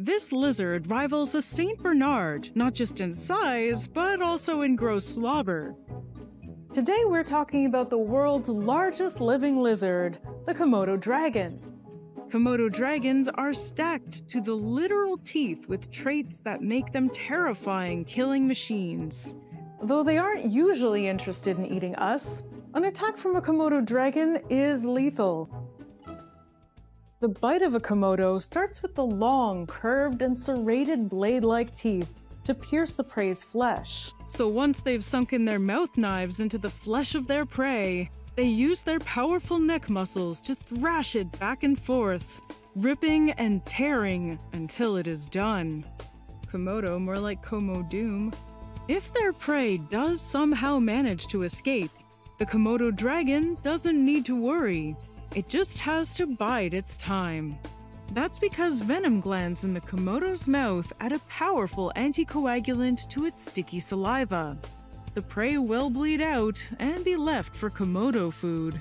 This lizard rivals a St. Bernard, not just in size, but also in gross slobber. Today we're talking about the world's largest living lizard, the Komodo dragon. Komodo dragons are stacked to the literal teeth with traits that make them terrifying killing machines. Though they aren't usually interested in eating us, an attack from a Komodo dragon is lethal. The bite of a Komodo starts with the long, curved, and serrated blade like teeth to pierce the prey's flesh. So once they've sunken their mouth knives into the flesh of their prey, they use their powerful neck muscles to thrash it back and forth, ripping and tearing until it is done. Komodo, more like Como Doom. If their prey does somehow manage to escape, the Komodo dragon doesn't need to worry. It just has to bide its time. That's because venom glands in the Komodo's mouth add a powerful anticoagulant to its sticky saliva. The prey will bleed out and be left for Komodo food.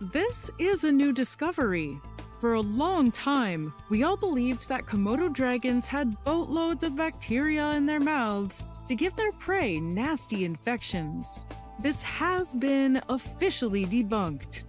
This is a new discovery. For a long time, we all believed that Komodo dragons had boatloads of bacteria in their mouths to give their prey nasty infections. This has been officially debunked.